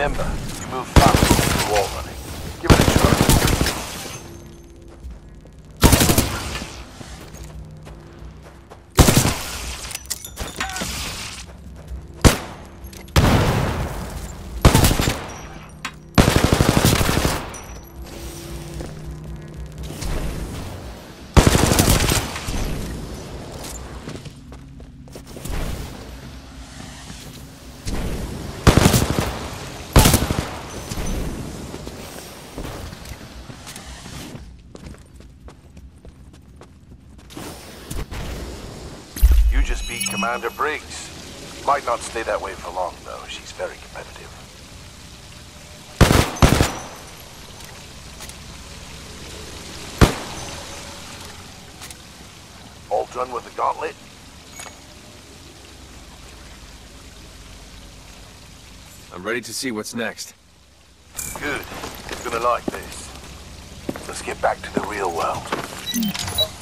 Remember, you move fast with the wall running. Give it a try. Just beat Commander Briggs. Might not stay that way for long, though. She's very competitive. All done with the gauntlet? I'm ready to see what's next. Good. You're gonna like this. Let's get back to the real world.